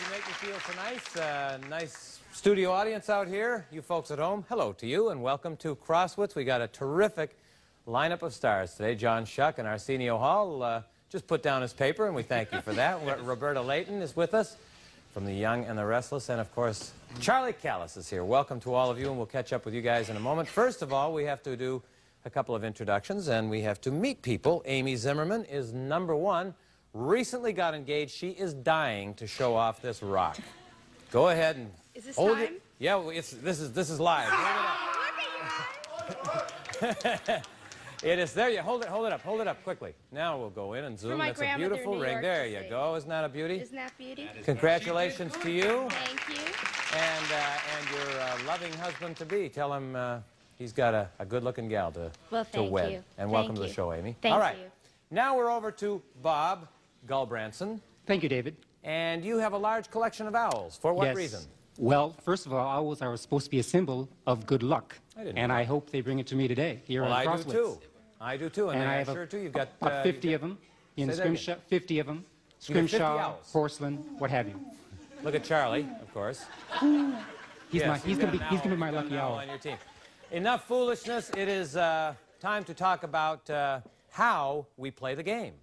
You make me feel so nice. Uh, nice studio audience out here. You folks at home, hello to you and welcome to Crosswits. We got a terrific lineup of stars today. John Schuck and Arsenio Hall uh, just put down his paper and we thank you for that. Roberta Leighton is with us from The Young and the Restless. And of course, Charlie Callas is here. Welcome to all of you and we'll catch up with you guys in a moment. First of all, we have to do a couple of introductions and we have to meet people. Amy Zimmerman is number one recently got engaged. She is dying to show off this rock. Go ahead and Is this hold time? it. Yeah, well, it's, this is this is live. Hold it up. it is there. You hold it. Hold it up. Hold it up quickly. Now we'll go in and zoom. That's a beautiful ring. There you see. go. Isn't that a beauty? Isn't that beauty? Congratulations to you Thank you. and uh, and your uh, loving husband to be. Tell him uh, he's got a, a good-looking gal to Well, to thank wed. you. And Thank welcome to the show, Amy. Thank All right. you. Now we're over to Bob Gulbranson. Thank you, David. And you have a large collection of owls. For what yes. reason? Well, first of all, owls are supposed to be a symbol of good luck. I didn't and I hope they bring it to me today here Well, on I do too. I do too, and, And I, have a- sure too. You've got About uh, 50 you've of them in scrimshaw, 50 of them. You got 50 Scrimshaw, porcelain, what have you. Look at Charlie, of course. He's, Yes, my, he's got going to be he's gonna be my lucky owl. on your team. Enough foolishness. It is uh, time to talk about uh, how we play the game.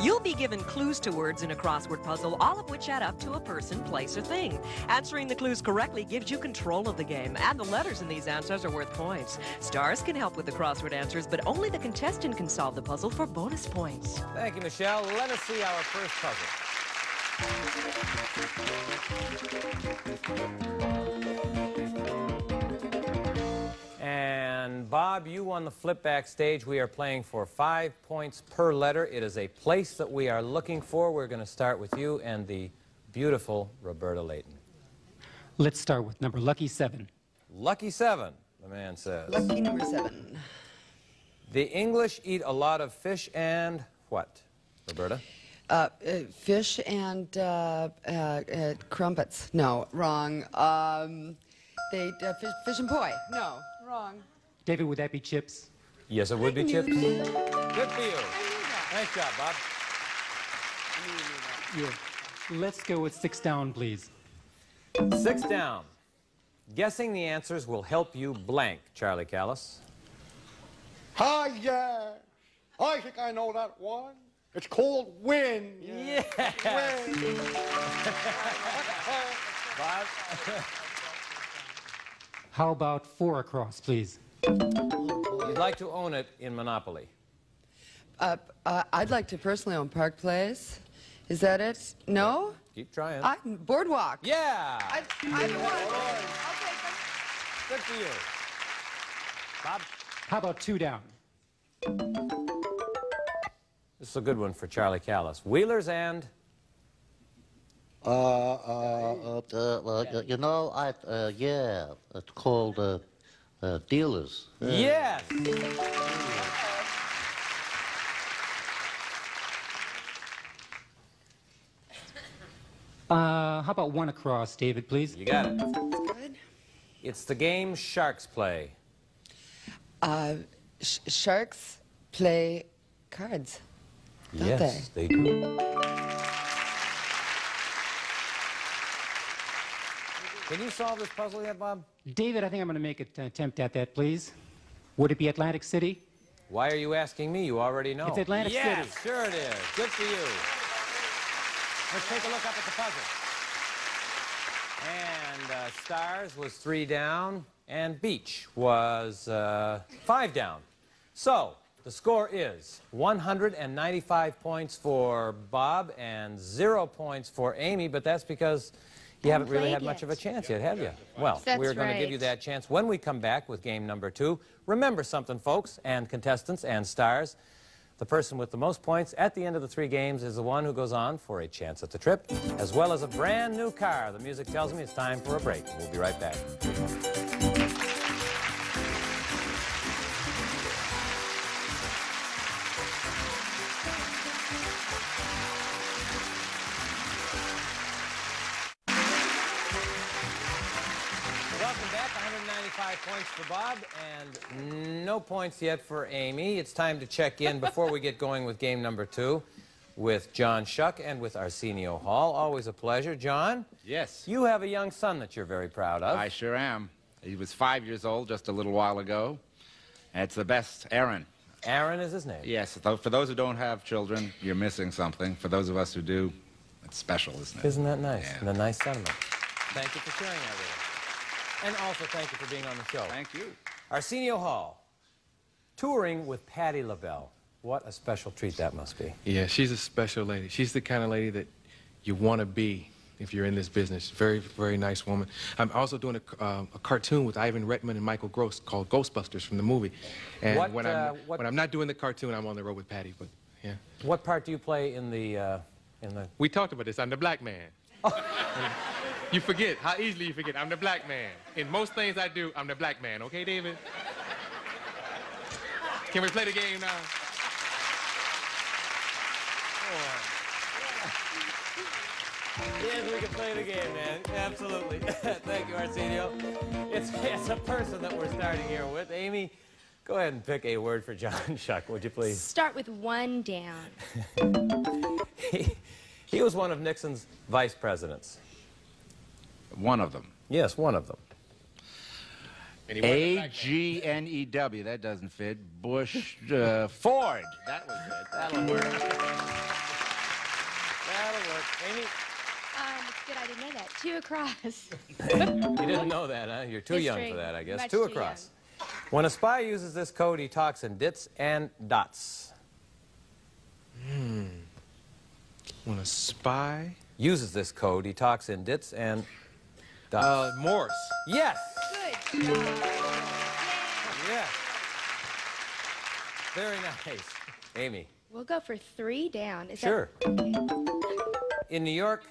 You'll be given clues to words in a crossword puzzle, all of which add up to a person, place, or thing. Answering the clues correctly gives you control of the game, and the letters in these answers are worth points. Stars can help with the crossword answers, but only the contestant can solve the puzzle for bonus points. Thank you, Michelle. Let us see our first puzzle. And Bob, you won the flip back stage. We are playing for five points per letter. It is a place that we are looking for. We're going to start with you and the beautiful Roberta Leighton. Let's start with number lucky seven. Lucky seven, the man says. Lucky number seven. The English eat a lot of fish and what, Roberta? Uh, uh, fish and uh, uh, uh, crumpets. No, wrong. Um, they uh, fish, fish and poi. No, wrong. David, would that be chips? Yes, it would be chips. Good for you. Nice job, Bob. Yeah. Let's go with six down, please. Six down. Guessing the answers will help you blank, Charlie Callas. Hi, yeah. I think I know that one. It's called Win. Yeah. Win. Bob? How about four across, please? You'd like to own it in Monopoly. Uh, uh, I'd like to personally own Park Place. Is that it? No? Keep trying. I, boardwalk. Yeah. I, I don't want I'll take. Good for you. Bob? How about two down? This is a good one for Charlie Callas. Wheelers and Uh, uh, uh, Uh, well, y- you know, I, uh, yeah, it's called uh, uh, dealers. yes. Uh, how about one across, David, please? You got it. Good. It's the game Sharks play. Uh, sh- sharks play cards. Don't yes, they do. Can you solve this puzzle yet, Bob? David, I think I'm going to make an attempt at that, please. Would it be Atlantic City? Why are you asking me? You already know. It's Atlantic yes, City. sure it is. Good for you. Let's take a look up at the puzzle. And uh, stars was three down. and beach was uh, five down. So the score is 195 points for Bob and zero points for Amy, but that's because you haven't really played had much of a chance yet, have you? Well, That's we're going to give you that chance when we come back with game number two. Remember something, folks, and contestants and stars. The person with the most points at the end of the three games is the one who goes on for a chance at the trip, as well as a brand new car. The music tells me it's time for a break. We'll be right back. Points for Bob and no points yet for Amy. It's time to check in before we get going with game number two with John Schuck and with Arsenio Hall. Always a pleasure. John, Yes, you have a young son that you're very proud of. I sure am. He was five years old just a little while ago. And it's the best, Aaron. Aaron is his name. Yes, for those who don't have children, you're missing something. For those of us who do, it's special, isn't it? Isn't that nice? Yeah. And a nice sentiment. Thank you for sharing that with us. And also thank you for being on the show. Thank you. Arsenio Hall, touring with Patti LaBelle. What a special treat that must be. Yeah, she's a special lady. She's the kind of lady that you want to be if you're in this business. Very, very nice woman. I'm also doing a, uh, a cartoon with Ivan Reitman and Michael Gross called Ghostbusters from the movie. And What, when, uh, I'm, what- when I'm not doing the cartoon, I'm on the road with Patti. But yeah, What part do you play in the, uh, in the we talked about this. I'm the black man. you forget how easily you forget. I'm the black man. In most things I do, I'm the black man. Okay, David? Can we play the game now? Yes, we can play the game, man. Absolutely. Thank you, Arsenio. It's, it's a person that we're starting here with. Amy, go ahead and pick a word for John Schuck, would you please? Start with one down. He, he was one of Nixon's vice presidents. One of them. Yes, one of them. And he wasn't a A black man. G N E W. That doesn't fit. Bush uh, Ford. That was it. That'll work. That'll work. Amy, Um, it's good I didn't know that. Two across. you didn't know that, huh? You're too young for that, I guess. Much Two too across. When a spy uses this code, he talks in dits and dots. Hmm. When a spy. Uses this code, he talks in dits and dots. Uh, Morse. yes! Good job. Yes. Very nice. Amy, We'll go for three down. Is Sure. That, okay. in New York,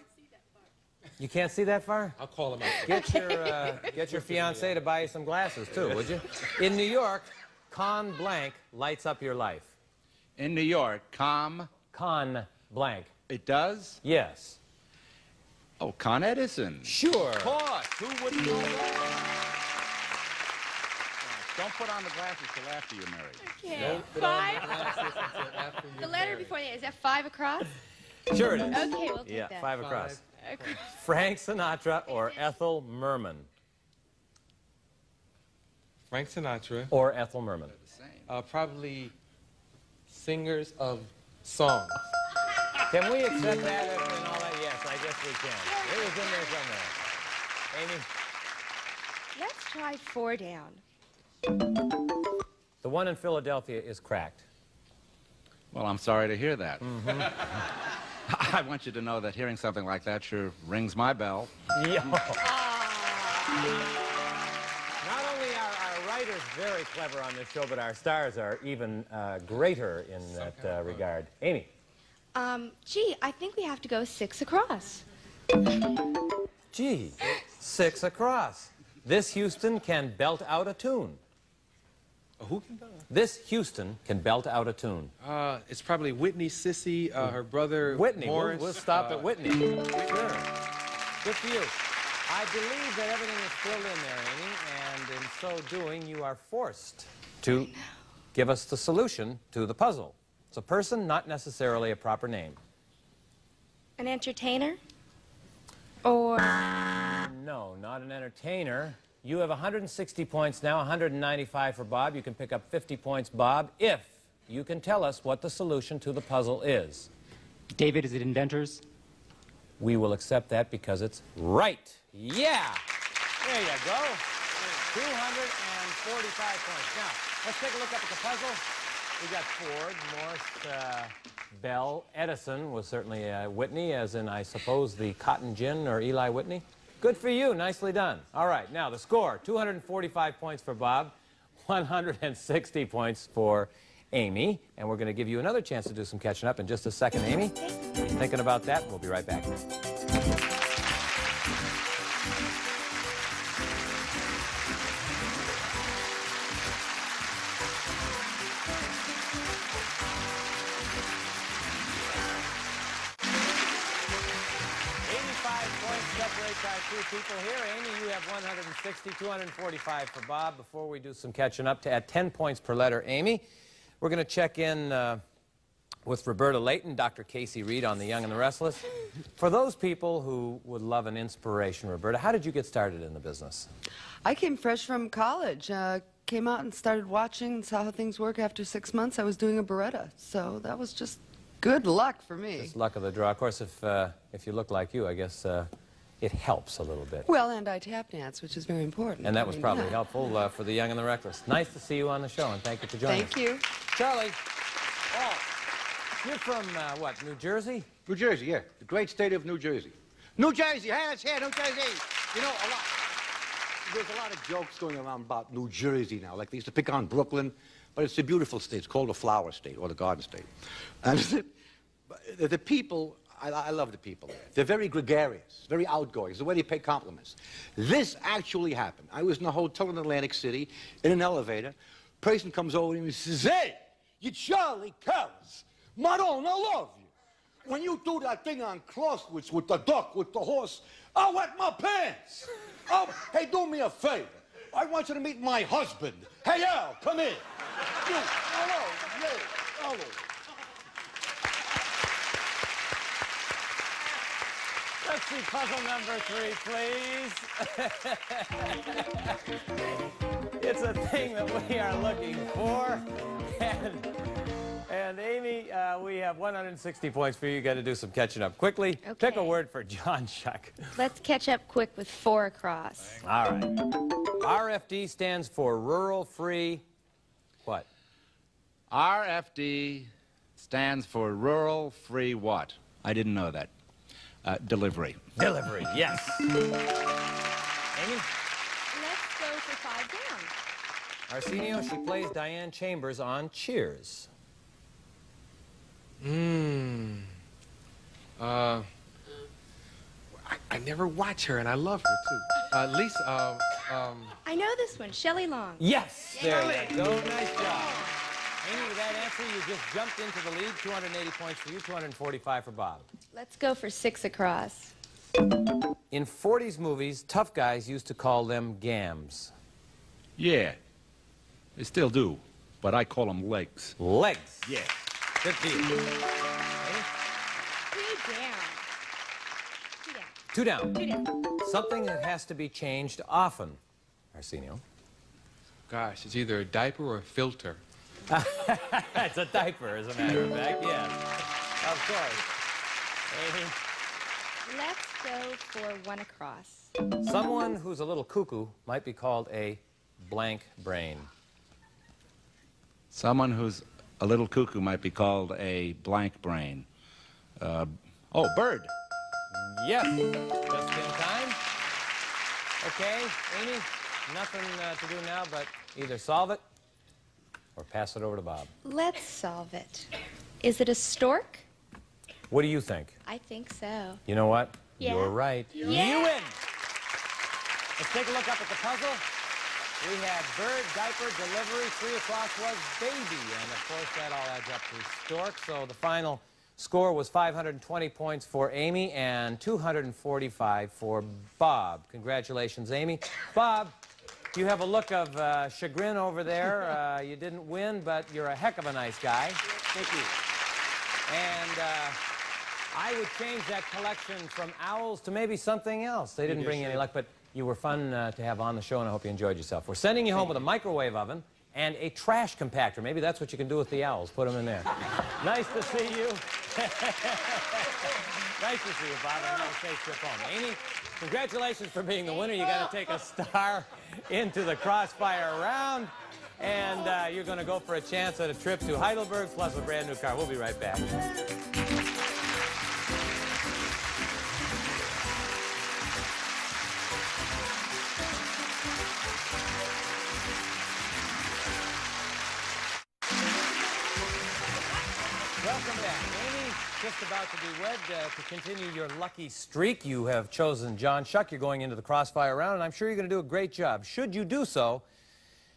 you can't see that far? I'll call him out. Get your, uh, get your fiance to buy you some glasses, too, would you? In New York, con blank lights up your life. In New York, com. Con blank. It does? Yes. Oh, Con Edison. Sure. Of course. Who wouldn't know that? Don't put on the glasses till after you're married. Okay. Five. the letter before that, is that five across? Sure it is. Okay, we'll take Yeah, that. five across. Okay. Frank Sinatra or Ethel Merman. Frank Sinatra. Or Ethel Merman. Uh, probably singers of songs. Can we accept that we can. It was in there somewhere. Amy, Let's try four down. the one in Philadelphia is cracked. Well, I'm sorry to hear that. Mm-hmm. I want you to know that hearing something like that sure rings my bell. Yo. Not only are our writers very clever on this show, but our stars are even uh, greater in that uh, regard. Amy, Um, gee, I think we have to go six across. Gee, six across. This Houston can belt out a tune. Who can do This Houston can belt out a tune. Uh, it's probably Whitney Sissy, uh, her brother Whitney, we'll, we'll stop uh, at Whitney. Sure. Good for you. I believe that everything is filled in there, Amy, and in so doing, you are forced to give us the solution to the puzzle. It's a person, not necessarily a proper name. An entertainer? Or No, not an entertainer. You have 160 points now, 195 for Bob. You can pick up 50 points, Bob, if you can tell us what the solution to the puzzle is. David, is it inventors? We will accept that because it's right. Yeah! There you go. 245 points. Now, let's take a look up at the puzzle. We got Ford, Morse, uh, Bell, Edison was certainly uh, Whitney, as in, I suppose, the cotton gin or Eli Whitney. Good for you. Nicely done. All right, now the score 245 points for Bob, 160 points for Amy. And we're going to give you another chance to do some catching up in just a second, Amy. Thinking about that, we'll be right back. 160, 245 for Bob. Before we do some catching up, to add 10 points per letter, Amy, we're going to check in uh, with Roberta Leighton, Dr. Casey Reed on The Young and the Restless. For those people who would love an inspiration, Roberta, how did you get started in the business? I came fresh from college. Uh, came out and started watching and saw how things work. After six months, I was doing a Baretta. So that was just good luck for me. Just luck of the draw. Of course, if, uh, if you look like you, I guess uh, it helps a little bit. Well, and I tap dance, which is very important. And that I was mean, probably yeah. helpful uh, for the young and the reckless. Nice to see you on the show, and thank you for joining Thank us. you. Charlie, oh, you're from, uh, what, New Jersey? New Jersey, yeah. The great state of New Jersey. New Jersey, hey, it's here, New Jersey. You know, a lot, there's a lot of jokes going around about New Jersey now. Like they used to pick on Brooklyn, but it's a beautiful state. It's called the flower state or the garden state. And the, the people, I, I love the people. They're very gregarious, very outgoing. It's the way they pay compliments. This actually happened. I was in a hotel in Atlantic City in an elevator. Person comes over to me and says, Hey, you Charlie Kells. Madonna, I love you. When you do that thing on Crosswits with the duck, with the horse, I wet my pants. Oh, hey, do me a favor. I want you to meet my husband. Hey, Al, come in. You, hello, yeah, hello. Let's see puzzle number three, please. it's a thing that we are looking for. And, and Amy, uh, we have 160 points for you. You got to do some catching up quickly. Pick a word for John Schuck. Let's catch up quick with four across. All right. RFD stands for Rural Free. What? RFD stands for Rural Free What? I didn't know that. Uh, delivery. Delivery. Yes. Amy? Let's go for five down. Arsenio, she plays Diane Chambers on Cheers. Mmm. Uh, I, I never watch her, and I love her too. Uh, Lisa, um, um, I know this one, Shelley Long. Yes, there you go. Nice job. Amy, with that answer, you just jumped into the lead. 280 points for you, 245 for Bob. Let's go for six across. In 40s movies, tough guys used to call them gams. Yeah. They still do, but I call them legs. Legs. Yeah. Good for you. Amy? Three down. Two down. Two down. Two down. Something that has to be changed often. Arsenio. gosh, it's either a diaper or a filter. It's a diaper, as a matter of fact. Yes. Of course. Amy? Let's go for one across. Someone who's a little cuckoo might be called a blank brain. Someone who's a little cuckoo might be called a blank brain. Uh, oh, bird. Yes, just in time. Okay, Amy, nothing uh, to do now but either solve it or pass it over to Bob. Let's solve it. Is it a stork? What do you think? I think so. You know what? Yeah. You're right. Yeah. You win. Let's take a look up at the puzzle. We had bird, diaper, delivery, three across was baby. And of course, that all adds up to stork. So the final score was 520 points for Amy and 245 for Bob. Congratulations, Amy. Bob, you have a look of uh, chagrin over there. Uh, you didn't win, but you're a heck of a nice guy. Thank you. And uh, I would change that collection from owls to maybe something else. They didn't bring you any luck, but you were fun uh, to have on the show, and I hope you enjoyed yourself. We're sending you home with a microwave oven and a trash compactor. Maybe that's what you can do with the owls. Put them in there. nice to see you. Nice to see you, Bob. and have a safe trip home. Amy, congratulations for being the winner. You got to take a star into the crossfire round. And uh, you're going to go for a chance at a trip to Heidelberg plus a brand new car. We'll be right back. Be wed. Uh, to continue your lucky streak, you have chosen John Schuck. You're going into the crossfire round, and I'm sure you're going to do a great job. Should you do so,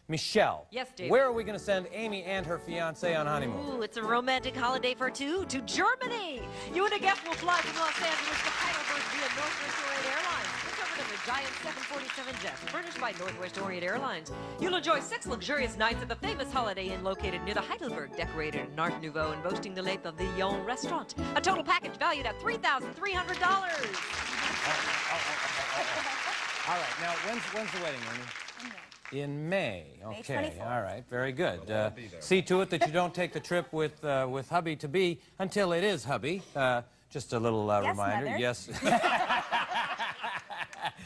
Michelle. Yes, David. Where are we going to send Amy and her fiance on honeymoon? Ooh, it's a romantic holiday for two to Germany. You and a guest will fly from Los Angeles to Heidelberg via Northwest Orient Airlines. Interpreted in a giant 747 jet furnished by Northwest Orient Airlines. You'll enjoy six luxurious nights at the famous Holiday Inn located near the Heidelberg, decorated in Art Nouveau and boasting the length of the Lyon restaurant. A total package valued at $3,300. All right. Now, when's, when's the wedding, Amy? In May. Okay. All right. Very good. Uh, see to it that you don't take the trip with uh, with hubby to be until it is hubby. Uh, just a little uh, Yes, reminder. Mother. Yes.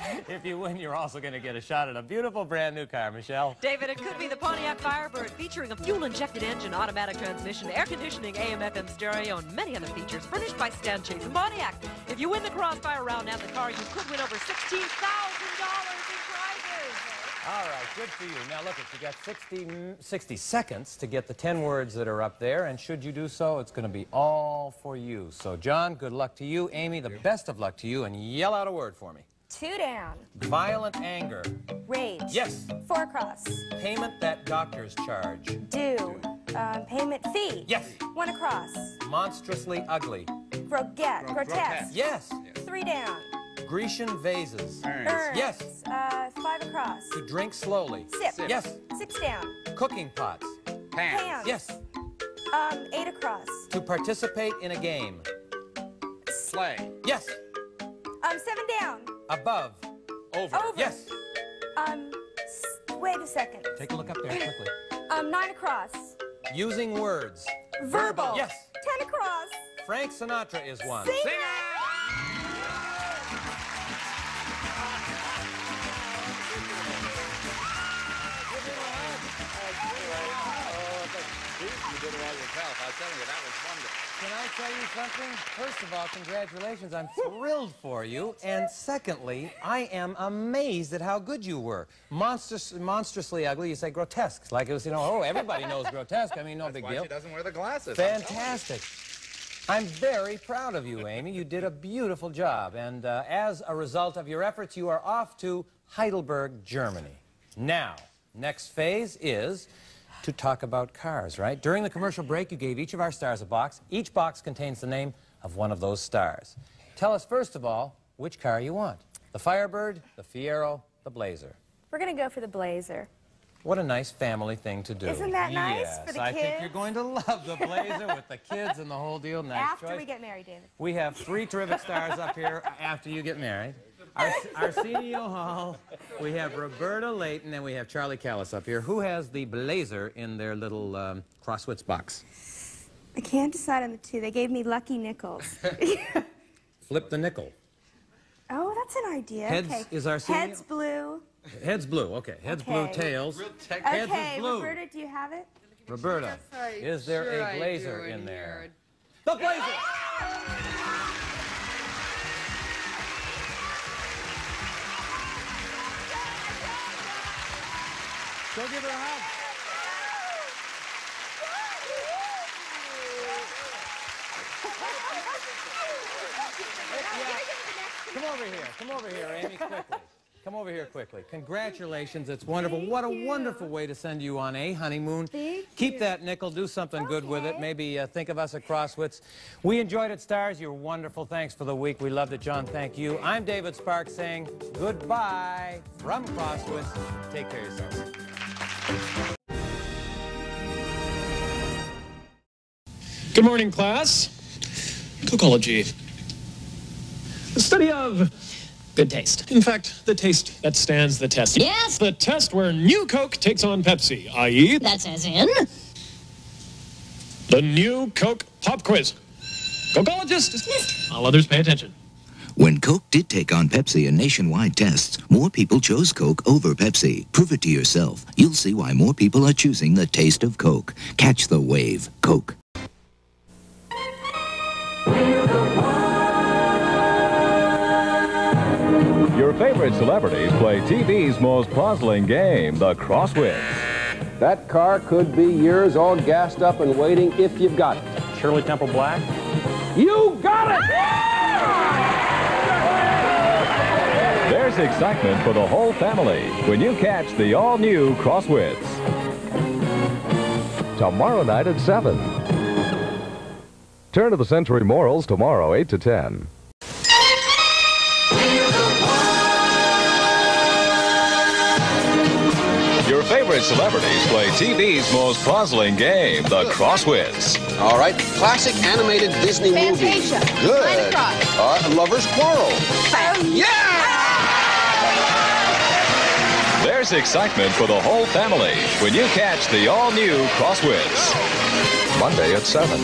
if you win, you're also going to get a shot at a beautiful brand new car, Michelle. David, it could be the Pontiac Firebird featuring a fuel-injected engine, automatic transmission, air conditioning, AM/FM stereo, and many other features furnished by Stan Chase and Pontiac. If you win the crossfire round and the car, you could win over $16,000 in prizes. All right, good for you. Now look, you got 60, 60 seconds to get the 10 words that are up there, and should you do so, it's going to be all for you. So, John, good luck to you. Amy, the best of luck to you, and yell out a word for me. Two down. Violent anger. Rage. Yes. Four across. Payment that doctors charge. Due. Um, payment fee. Yes. One across. Monstrously ugly. Groget. Grotesque. Yes. Three down. Grecian vases. Urns. Yes. Uh, five across. To drink slowly. Sip. Yes. Six down. Cooking pots. Pants. Yes. Um, eight across. To participate in a game. Play. Yes. Um, seven down. Above. Over. Over. Yes. Um, wait a second. Take a look up there quickly. Um, nine across. Using words. Verbal. Yes. Ten across. Frank Sinatra is one. Sing You telling you, that was wonderful. Can I tell you something? First of all, congratulations. I'm thrilled for you. And secondly, I am amazed at how good you were. Monstrous, monstrously ugly. You say grotesque. Like it was, you know, oh, everybody knows grotesque. I mean, no big Why deal. she doesn't wear the glasses? I'm telling you. Fantastic. I'm very proud of you, Amy. You did a beautiful job. And uh, as a result of your efforts, you are off to Heidelberg, Germany. Now, next phase is to talk about cars, right? During the commercial break, you gave each of our stars a box. Each box contains the name of one of those stars. Tell us, first of all, which car you want. The Firebird, the Fiero, the Blazer. We're gonna go for the Blazer. What a nice family thing to do. Isn't that nice yes, for the I think you're going to love the Blazer with the kids and the whole deal. Nice After choice. we get married, David. We have three terrific stars up here after you get married. Ar- Arsenio Hall, we have Roberta Leighton, and we have Charlie Callas up here. Who has the Blazer in their little um, Crosswits box? I can't decide on the two. They gave me lucky nickels. Flip the nickel. oh, that's an idea. Heads okay. is Arsenio? Heads blue. Heads blue. Okay. Heads blue. Okay. Tails. Heads Okay, is blue. Roberta, do you have it? Roberta, is there Sure a I Blazer in in there? here. The Blazer. Go give her a hug. Come over here. Come over here, Amy, quickly. Come over here quickly. Congratulations. It's wonderful. what a wonderful way to send you on a honeymoon. Thank Keep that nickel. Do something good with it. Maybe uh, think of us at Crosswits. We enjoyed it, Stars. You're wonderful. Thanks for the week. We loved it, John. Thank you. I'm David Sparks saying goodbye from Crosswits. Take care of yourselves. Good morning, class. Cocology. The study of good taste. In fact, the taste that stands the test. Yes. The test where new Coke takes on Pepsi, i.e., That's as in. the new Coke Pop Quiz. Cocologist! All others pay attention. When Coke did take on Pepsi in nationwide tests, more people chose Coke over Pepsi. Prove it to yourself. You'll see why more people are choosing the taste of Coke. Catch the wave. Coke. Your favorite celebrities play TV's most puzzling game, the Crosswits. That car could be yours, all gassed up and waiting if you've got it. Shirley Temple Black? You got it! There's excitement for the whole family when you catch the all-new Crosswits. Tomorrow night at 7. Turn to the Century Morals tomorrow, 8 to 10. Your favorite celebrities play TV's most puzzling game, the Crosswits. All right, classic animated Disney movie. Good. Line. Uh, lovers quarrel. Yeah! There's excitement for the whole family when you catch the all-new Crosswits. Monday at 7.